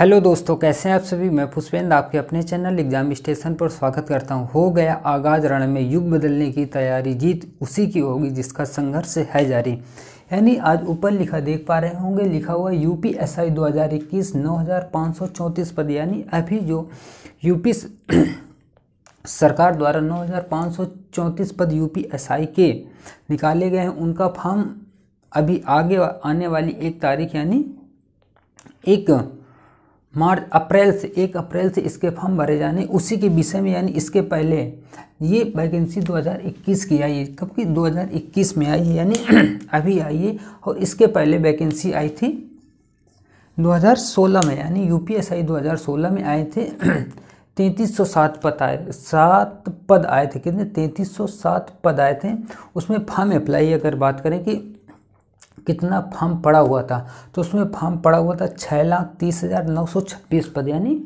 Hello दोस्तों, कैसे हैं आप सभी? मैं पुष्पेंद्र, आपके अपने चैनल एग्ज़ाम स्टेशन पर स्वागत करता हूँ। हो गया आगाज़ रण में युग बदलने की तैयारी, जीत उसी की होगी जिसका संघर्ष है जारी। यानी आज ऊपर लिखा देख पा रहे होंगे, लिखा हुआ यू पी एस आई दो हज़ार इक्कीस, नौ हज़ार पाँच सौ चौंतीस पद, यानी अभी जो यूपी सरकार द्वारा नौ हज़ार पाँच सौ चौंतीस पद यूपी एस आई के निकाले गए हैं, उनका फॉर्म अभी आगे आने वाली एक तारीख, यानी एक मार्च, अप्रैल से, एक अप्रैल से इसके फॉर्म भरे जाने, उसी के विषय में, यानी इसके पहले, ये वैकेंसी 2021 की आई है। कब की 2021 में आई है, यानी अभी आई है, और इसके पहले वैकेंसी आई थी 2016 में, यानी यूपीएसआई 2016 में आए थे। तैंतीस सौ सात पद आए, सात पद आए थे, कितने? तैंतीस सौ सात पद आए थे। उसमें फॉर्म अप्लाई अगर बात करें कि कितना फॉर्म पड़ा हुआ था? तो उसमें फॉर्म पड़ा हुआ था छः लाख तीस हज़ार नौ सौ छब्बीस पद, यानी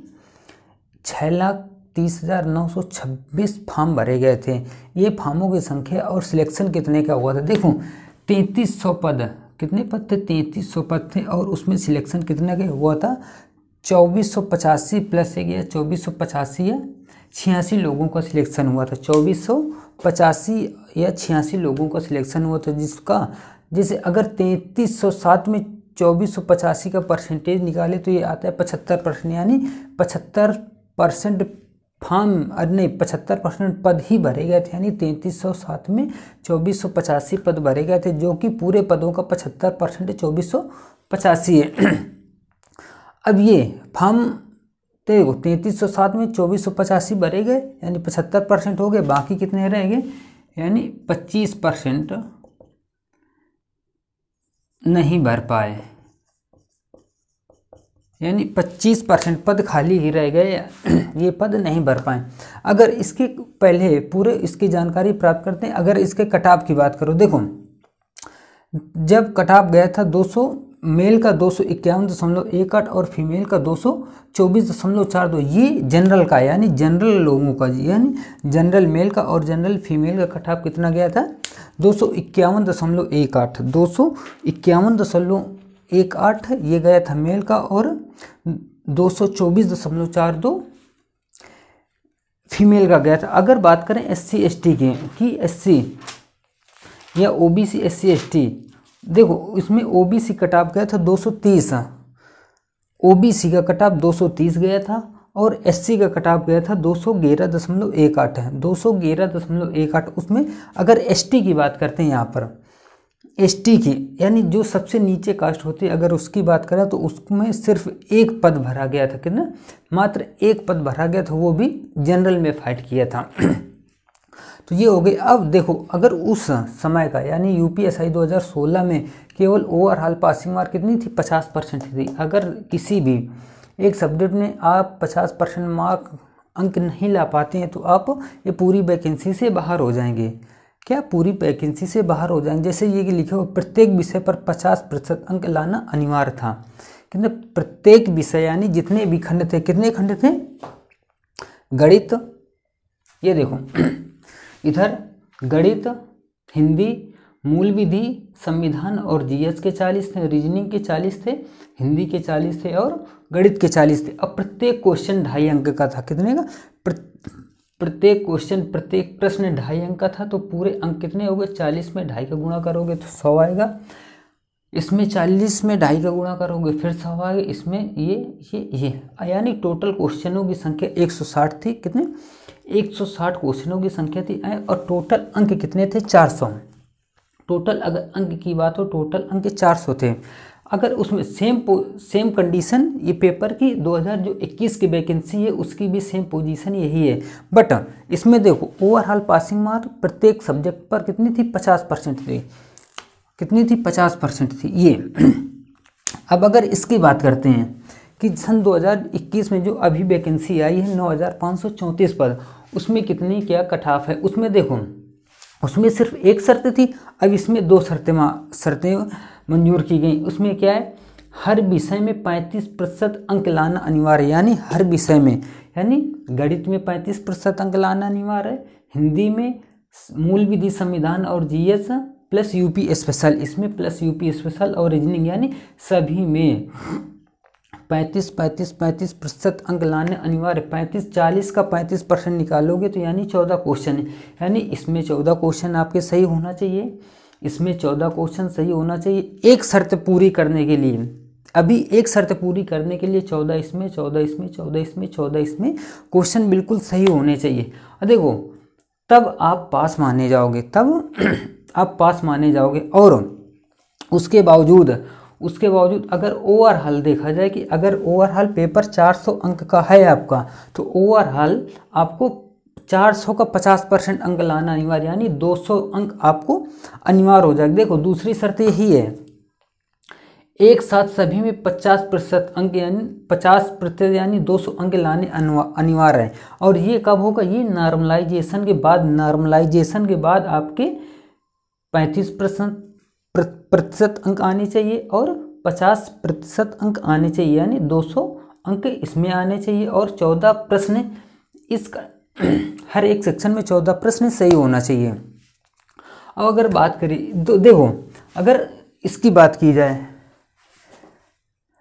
छः लाख तीस हज़ार नौ सौ छब्बीस फॉर्म भरे गए थे। ये फॉर्मों की संख्या और सिलेक्शन कितने का हुआ था? देखो, तैंतीस सौ पद। कितने पद थे? तैंतीस सौ पद थे और उसमें सिलेक्शन कितने का हुआ था? चौबीस सौ पचासी प्लस एक या चौबीस सौ पचासी या छियासी लोगों का सिलेक्शन हुआ था। चौबीस सौ पचासी या छियासी लोगों का सिलेक्शन हुआ था, जिसका जैसे अगर तैंतीस सौ सात में चौबीस सौ पचासी का परसेंटेज निकाले तो ये आता है पचहत्तर परसेंट, यानी पचहत्तर परसेंट फॉर्म नहीं, पचहत्तर परसेंट पद ही भरे गए थे, यानी तैंतीस सौ सात में चौबीस सौ पचासी पद भरे गए थे, जो कि पूरे पदों का पचहत्तर परसेंट चौबीस सौ पचासी है। अब ये फॉर्म देखो, तैंतीस सौ सात में चौबीस सौ पचासी भरे गए, यानी पचहत्तर परसेंट हो गए, बाकी कितने रह गए, यानी पच्चीस परसेंट नहीं भर पाए। यानी 25 परसेंट पद खाली ही रह गए, ये पद नहीं भर पाए। अगर इसके पहले पूरे इसकी जानकारी प्राप्त करते हैं, अगर इसके कटाव की बात करो, देखो, जब कटाव गया था 200 मेल का दो सौ इक्यावन दशमलव एक आठ और फीमेल का दो सौ चौबीस दशमलव चार दो, ये जनरल का, यानी जनरल लोगों का, यानी जनरल मेल का और जनरल फीमेल का कटाव कितना गया था? दो सौ इक्यावन दशमलव एक आठ, दो सौ इक्यावन दशमलव एक आठ ये गया था मेल का और दो सौ चौबीस दशमलव चार दो फीमेल का गया था। अगर बात करें एस सी एस टी की, कि एस सी या O B C S C S T देखो इसमें ओ बी सी कटाप गया था दो सौ तीस ओ बी सी का कटाप दो सौ तीस गया था। और एस सी का कटाप गया था दो सौ ग्यारह दशमलव एक आठ है। दो सौ ग्यारह दशमलव एक आठ उसमें अगर एस टी की बात करते हैं यहाँ पर एस टी की, यानी जो सबसे नीचे कास्ट होती है, अगर उसकी बात करें तो उसमें सिर्फ़ एक पद भरा गया था कितना मात्र एक पद भरा गया था, वो भी जनरल में फाइट किया था। तो ये हो गई। अब देखो, अगर उस समय का, यानी यू पी एस आई दो हज़ार सोलह में केवल ओवरऑल पासिंग मार्क कितनी थी? पचास परसेंट थी। अगर किसी भी एक सब्जेक्ट में आप पचास परसेंट मार्क अंक नहीं ला पाते हैं तो आप ये पूरी वैकेंसी से बाहर हो जाएँगे। क्या पूरी वैकेंसी से बाहर हो जाएँगे? जैसे ये कि लिखे हो प्रत्येक विषय पर पचास प्रतिशत अंक लाना अनिवार्य था। कितने प्रत्येक विषय, यानी जितने भी खंड थे, कितने खंड थे? गणित। ये देखो, इधर गणित, हिंदी मूल विधि संविधान और जीएस के चालीस थे, रीजनिंग के चालीस थे, हिंदी के चालीस थे और गणित के चालीस थे। अब प्रत्येक क्वेश्चन ढाई अंक का था। कितने का? प्रत्येक क्वेश्चन प्रत्येक प्रश्न ढाई अंक का था तो पूरे अंक कितने हो गए? चालीस में ढाई का गुणा करोगे तो सौ आएगा। इसमें चालीस में ढाई का गुणा करोगे फिर सौ आएगा। इसमें ये ये ये। यानी टोटल क्वेश्चनों की संख्या एक सौ साठ थी। कितने? 160 क्वेश्चनों की संख्या थी। और टोटल अंक कितने थे? 400 टोटल अगर अंक की बात हो, टोटल अंक 400 थे। अगर उसमें सेम सेम कंडीशन ये पेपर की 2000 जो 21 की वैकेंसी है, उसकी भी सेम पोजीशन यही है। बट इसमें देखो ओवरऑल पासिंग मार्क प्रत्येक सब्जेक्ट पर कितनी थी? 50 परसेंट थी। कितनी थी? 50 परसेंट थी। ये, अब अगर इसकी बात करते हैं कि सन 2021 में जो अभी वैकेंसी आई है, नौ पद उसमें कितनी क्या कटाफ है? उसमें देखो उसमें सिर्फ़ एक शर्त थी, अब इसमें दो शर्तें शर्तें मंजूर की गई। उसमें क्या है, हर विषय में 35 प्रतिशत अंक लाना अनिवार्य यानी हर विषय में, यानी गणित में 35 प्रतिशत अंक लाना अनिवार्य है, हिंदी में मूल विधि संविधान और जीएस प्लस यूपी स्पेशल। इसमें प्लस यूपी स्पेशल और रीजनिंग, यानी सभी में। पैंतीस पैंतीस पैंतीस प्रतिशत अंक लाने अनिवार्य। पैंतीस, चालीस का पैंतीस परसेंट निकालोगे तो यानी चौदह क्वेश्चन है। यानी इसमें चौदह क्वेश्चन आपके सही होना चाहिए। इसमें चौदह क्वेश्चन सही होना चाहिए। एक शर्त पूरी करने के लिए। अभी एक शर्त पूरी करने के लिए चौदह इसमें चौदह इसमें चौदह इसमें चौदह इसमें क्वेश्चन बिल्कुल सही होने चाहिए। और देखो, तब आप पास माने जाओगे। तब आप पास माने जाओगे। और उसके बावजूद उसके बावजूद अगर ओवरऑल देखा जाए कि अगर ओवरऑल पेपर 400 अंक का है आपका तो ओवरऑल आपको 400 का 50 परसेंट अंक लाना अनिवार्य, यानी 200 अंक आपको अनिवार्य हो जाएगा। देखो, दूसरी शर्त यही है, एक साथ सभी में 50 प्रतिशत अंक यानी 50 प्रतिशत यानी 200 अंक लाने अनिवार्य है। और ये कब होगा? ये नॉर्मलाइजेशन के बाद नॉर्मलाइजेशन के बाद आपके 35 परसेंट प्रतिशत अंक आने चाहिए और 50 प्रतिशत अंक आने चाहिए, यानी 200 अंक इसमें आने चाहिए और 14 प्रश्न इसका हर एक सेक्शन में 14 प्रश्न सही होना चाहिए। अब अगर बात करें तो देखो, अगर इसकी बात की जाए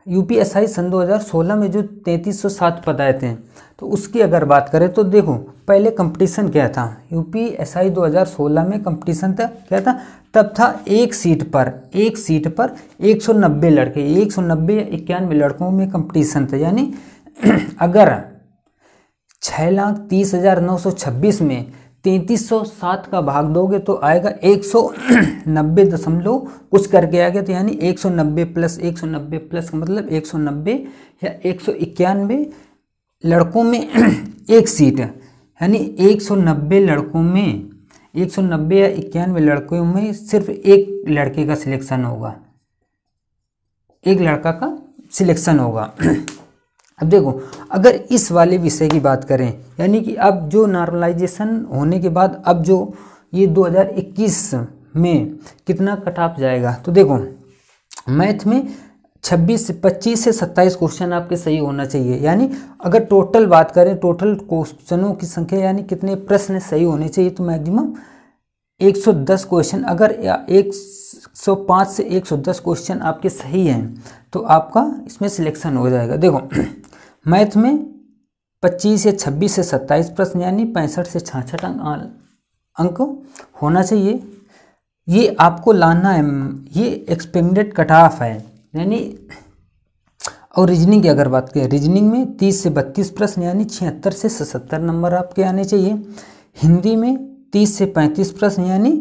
यूपीएसआई सन 2016 में जो 3307 पद आए थे। तो उसकी अगर बात करें तो देखो, पहले कंपटीशन क्या था? यूपीएसआई 2016 में कंपटीशन था, क्या था? तब था एक सीट पर, एक सीट पर 190 लड़के 190 या इक्यानवे लड़कों में कंपटीशन था। यानी अगर छः लाख तीस हज़ार नौ सौ छब्बीस में तैंतीस सौ सात का भाग दोगे तो आएगा एक सौ नब्बे दशमलव कुछ करके आ गया तो यानी एक सौ नब्बे प्लस एक सौ नब्बे प्लस का मतलब एक सौ नब्बे या एक सौ इक्यानवे लड़कों में एक सीट यानी एक सौ नब्बे लड़कों में, एक सौ नब्बे या इक्यानवे लड़कों में सिर्फ़ एक लड़के का सिलेक्शन होगा। एक लड़का का सिलेक्शन होगा। अब देखो, अगर इस वाले विषय की बात करें, यानी कि अब जो नॉर्मलाइजेशन होने के बाद, अब जो ये 2021 में कितना कट ऑफ़ जाएगा? तो देखो मैथ में 26 से 25 से 27 क्वेश्चन आपके सही होना चाहिए। यानी अगर टोटल बात करें टोटल क्वेश्चनों की संख्या यानी कितने प्रश्न सही होने चाहिए तो मैक्सिमम 110 क्वेश्चन अगर 105 से 110 क्वेश्चन आपके सही हैं तो आपका इसमें सिलेक्शन हो जाएगा। देखो मैथ में 25 या 26 से 27 प्रश्न यानी पैंसठ से छाछठ अंक अंक होना चाहिए। ये आपको लाना है, ये एक्सपेंडेड कट ऑफ़ है। यानी, और रीजनिंग की अगर बात करें रीजनिंग में 30 से 32 प्रश्न यानी छिहत्तर से सत्तर नंबर आपके आने चाहिए। हिंदी में 30 से 35 प्रश्न यानी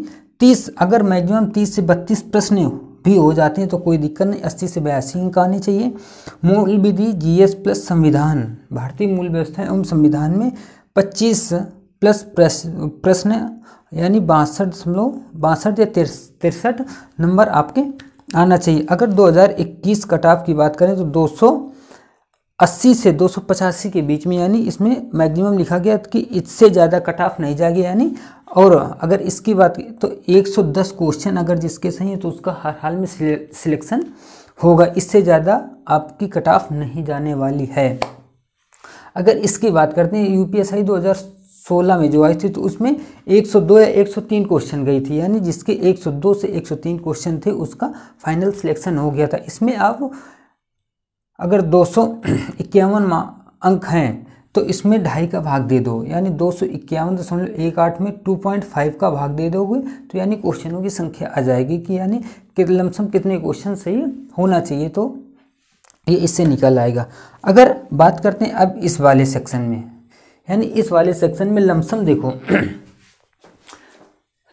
30 अगर मैक्सिमम 30 से 32 प्रश्न भी हो जाते हैं तो कोई दिक्कत नहीं। अस्सी से बयासी अंक आने चाहिए। मूल विधि जीएस प्लस संविधान। भारतीय मूल व्यवस्था एवं संविधान में 25 प्लस प्रश्न, यानी बासठ दशमलव, बासठ या तिरसठ नंबर आपके आना चाहिए। अगर 2021 कट ऑफ़ की बात करें तो 280 से दो सौ पचासी के बीच में, यानी इसमें मैक्सिमम लिखा गया कि इससे ज़्यादा कट ऑफ़ नहीं जाएगी, यानी और अगर इसकी बात तो 110 क्वेश्चन अगर जिसके सही है तो उसका हर हाल में सिलेक्शन होगा। इससे ज़्यादा आपकी कट ऑफ़ नहीं जाने वाली है। अगर इसकी बात करते हैं यूपीएसआई 2016 में जो आई थी तो उसमें 102 या 103 क्वेश्चन गई थी, यानी जिसके 102 से 103 क्वेश्चन थे, उसका फाइनल सिलेक्शन हो गया था। इसमें आप अगर दो सौ अंक हैं तो इसमें ढाई का भाग दे दो। यानी दो सौ इक्यावन दशमलव एक आठ में टू पॉइंट फाइव का भाग दे दोगे तो यानी क्वेश्चनों की संख्या आ जाएगी कि यानी कि लमसम कितने क्वेश्चन सही होना चाहिए। तो ये इससे निकल आएगा। अगर बात करते हैं अब इस वाले सेक्शन में, यानी इस वाले सेक्शन में लमसम देखो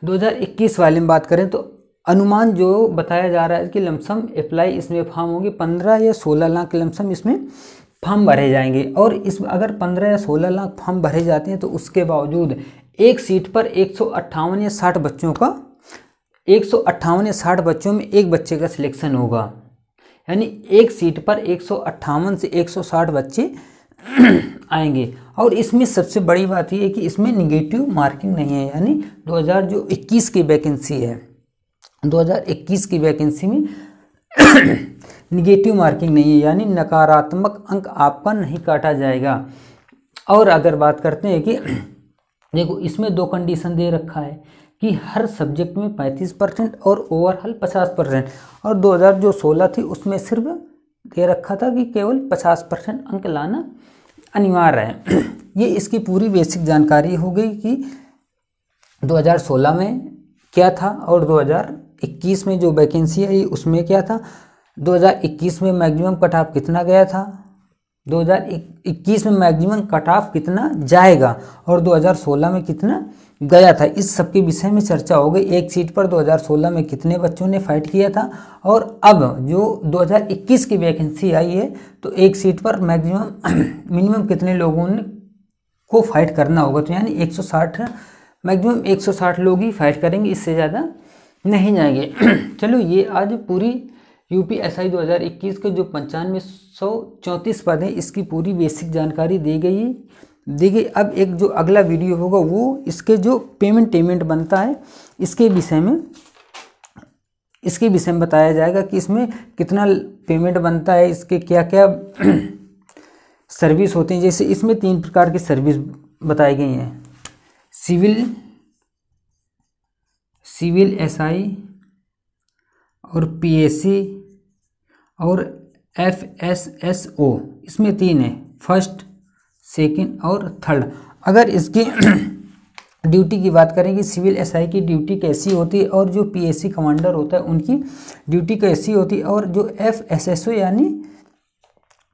2021 वाले में बात करें तो अनुमान जो बताया जा रहा है कि लमसम अप्लाई इसमें फार्म होगी पंद्रह या सोलह लाख, लमसम इसमें फार्म भरे जाएँगे। और इस, अगर पंद्रह या सोलह लाख फार्म भरे जाते हैं तो उसके बावजूद एक सीट पर एक सौ अट्ठावन या साठ बच्चों का, एक सौ अट्ठावन या साठ बच्चों में एक बच्चे का सिलेक्शन होगा। यानी एक सीट पर एक सौ अट्ठावन से 160 बच्चे आएँगे। और इसमें सबसे बड़ी बात यह है कि इसमें निगेटिव मार्किंग नहीं है। यानी 2000 जो 21 की वैकेंसी है 2021 की वैकेंसी में निगेटिव मार्किंग नहीं है, यानी नकारात्मक अंक आपका नहीं काटा जाएगा। और अगर बात करते हैं कि देखो, इसमें दो कंडीशन दे रखा है कि हर सब्जेक्ट में 35 परसेंट और ओवरऑल 50 परसेंट। और 2000 जो 16 थी, उसमें सिर्फ़ दे रखा था कि केवल पचास परसेंट अंक लाना अनिवार्य है। ये इसकी पूरी बेसिक जानकारी हो गई कि 2016 में क्या था और 2021 में जो वैकेंसी आई, उसमें क्या था? 2021 में मैक्सिमम कट ऑफ़ कितना गया था? 2021 में मैक्सिमम कट ऑफ़ कितना जाएगा? और 2016 में कितना गया था? इस सब के विषय में चर्चा हो गई। एक सीट पर 2016 में कितने बच्चों ने फाइट किया था? और अब जो 2021 की वैकेंसी आई है तो एक सीट पर मैक्सिमम मिनिमम कितने लोगों ने, को फाइट करना होगा? तो यानी 160 मैक्सिमम 160 लोग ही फाइट करेंगे, इससे ज़्यादा नहीं जाएँगे। चलो ये आज पूरी यू पी एस आई दो हज़ार इक्कीस के जो पंचानवे सौ चौंतीस पद हैं इसकी पूरी बेसिक जानकारी दी गई दी गई। अब एक जो अगला वीडियो होगा, वो इसके जो पेमेंट पेमेंट बनता है, इसके विषय में, इसके विषय में बताया जाएगा कि इसमें कितना पेमेंट बनता है, इसके क्या क्या सर्विस होती हैं। जैसे इसमें तीन प्रकार की सर्विस बताई गई हैं। सिविल सिविल एसआई और पीएसी और एफ़ एस एस ओ इसमें तीन है, फ़र्स्ट, सेकंड और थर्ड। अगर इसकी ड्यूटी की बात करें कि सिविल एसआई की ड्यूटी कैसी होती है और जो पीएससी कमांडर होता है, उनकी ड्यूटी कैसी होती है और जो एफ़ एस एस ओ यानी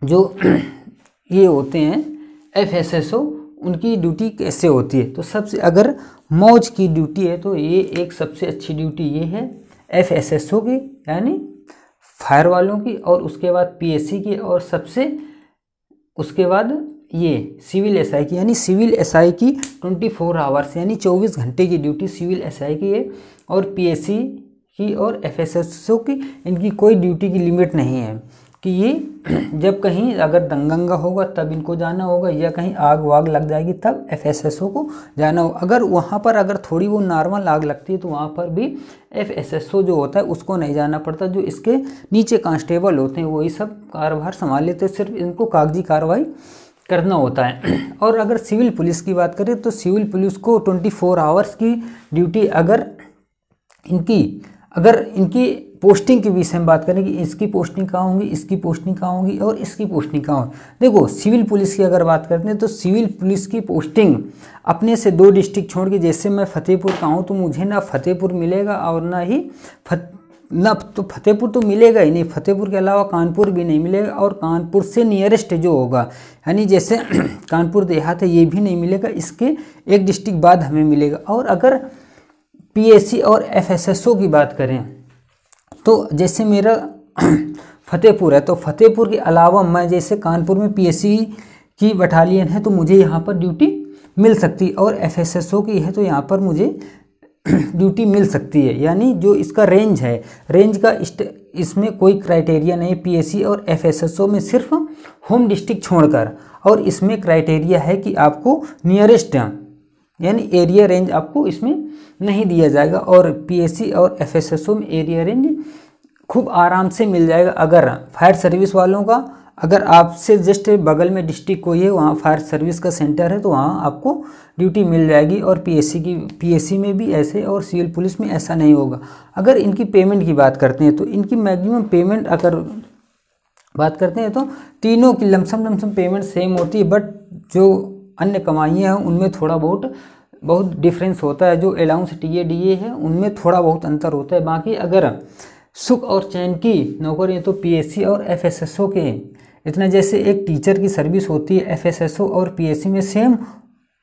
जो ये होते हैं एफ़ एस एस ओ उनकी ड्यूटी कैसे होती है? तो सबसे, अगर मौज की ड्यूटी है तो ये एक सबसे अच्छी ड्यूटी ये है एफ़ एस एस ओ की यानी फायर वालों की, और उसके बाद पी एस सी की, और सबसे उसके बाद ये सिविल एस आई की, यानी सिविल एस आई की 24 फोर आवर्स, यानी 24 घंटे की ड्यूटी सिविल एस आई की है, और पी एस सी की और एफ़ एस एस ओ की, इनकी कोई ड्यूटी की लिमिट नहीं है। कि ये जब कहीं अगर दंगंगा होगा, तब इनको जाना होगा, या कहीं आग वाग लग जाएगी, तब एफएसएसओ को जाना होगा। अगर वहाँ पर अगर थोड़ी वो नॉर्मल आग लगती है तो वहाँ पर भी एफएसएसओ जो होता है, उसको नहीं जाना पड़ता। जो इसके नीचे कांस्टेबल होते हैं, वही सब कारोबार संभाल लेते सिर्फ़ इनको कागज़ी कार्रवाई करना होता है। और अगर सिविल पुलिस की बात करें तो सिविल पुलिस को ट्वेंटी फोर आवर्स की ड्यूटी अगर इनकी अगर इनकी पोस्टिंग के विषय में बात करें कि इसकी पोस्टिंग कहाँ होंगी, इसकी पोस्टिंग कहाँ होंगी और इसकी पोस्टिंग कहाँ होगी। देखो सिविल पुलिस की अगर बात करते हैं तो सिविल पुलिस की पोस्टिंग अपने से दो डिस्ट्रिक्ट छोड़ के, जैसे मैं फतेहपुर का हूँ तो मुझे ना फतेहपुर मिलेगा और ना ही फत, ना तो फतेहपुर तो मिलेगा ही नहीं, फतेहपुर के अलावा कानपुर भी नहीं मिलेगा और कानपुर से नियरेस्ट जो होगा, यानी जैसे कानपुर देहात है, ये भी नहीं मिलेगा, इसके एक डिस्ट्रिक्ट बाद हमें मिलेगा। और अगर पीएससी और एफएसएसओ की बात करें तो जैसे मेरा फतेहपुर है तो फतेहपुर के अलावा मैं जैसे कानपुर में पीएससी की बटालियन है तो मुझे यहाँ पर ड्यूटी मिल सकती और एफएसएसओ की है तो यहाँ पर मुझे ड्यूटी मिल सकती है। यानी जो इसका रेंज है रेंज का इसमें कोई क्राइटेरिया नहीं पीएससी और एफएसएसओ में सिर्फ़ होम डिस्ट्रिक्ट छोड़कर और इसमें क्राइटेरिया है कि आपको नियरेस्ट यानी एरिया रेंज आपको इसमें नहीं दिया जाएगा और पीएससी और एफएसएसओ में एरिया रेंज खूब आराम से मिल जाएगा। अगर फायर सर्विस वालों का, अगर आपसे जस्ट बगल में डिस्ट्रिक्ट कोई है, वहाँ फायर सर्विस का सेंटर है तो वहाँ आपको ड्यूटी मिल जाएगी और पीएससी की पीएससी में भी ऐसे और सिविल पुलिस में ऐसा नहीं होगा। अगर इनकी पेमेंट की बात करते हैं तो इनकी मैक्सिमम पेमेंट अगर बात करते हैं तो तीनों की लमसम लमसम पेमेंट सेम होती है बट जो अन्य कमाइयाँ हैं, उनमें थोड़ा बहुत बहुत डिफरेंस होता है जो allowance T A D A है, उनमें थोड़ा बहुत अंतर होता है। बाकी अगर सुख और चैन की नौकरी तो पीएससी और एफएसएसओ के इतना जैसे एक टीचर की सर्विस होती है एफएसएसओ और पीएससी में सेम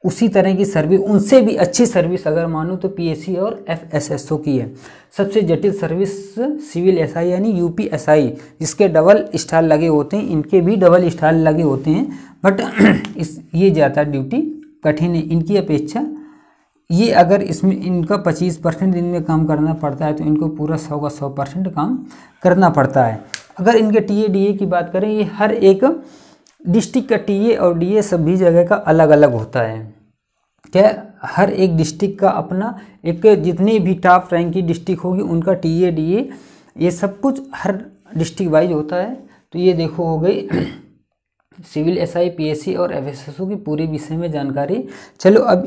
उसी तरह की सर्विस उनसे भी अच्छी सर्विस अगर मानो तो पीएससी और एफएसएसओ की है। सबसे जटिल सर्विस सिविल एसआई यानी यूपी एसआई जिसके डबल स्टार लगे होते हैं, इनके भी डबल स्टार लगे होते हैं। बट इस, ये ज़्यादा ड्यूटी कठिन है। इनकी अपेक्षा ये अगर इसमें इनका 25 परसेंट दिन में काम करना पड़ता है तो इनको पूरा सौ का सौ परसेंट काम करना पड़ता है। अगर इनके टी ए डी ए की बात करें, ये हर एक डिस्ट्रिक्ट का टी ए और डी ए सभी जगह का अलग अलग होता है। क्या हर एक डिस्ट्रिक्ट का अपना एक जितनी भी टॉप रैंक की डिस्ट्रिक्ट होगी, उनका टी ए डी ए ये सब कुछ हर डिस्ट्रिक्ट वाइज होता है। तो ये देखो हो गई सिविल एसआई पीएससी और एफएसएसओ एस एस की पूरी विषय में जानकारी। चलो अब